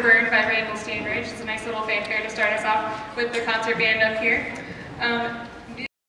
Burned by Rainbow Ridge. It's a nice little fanfare to start us off with the concert band up here. Um,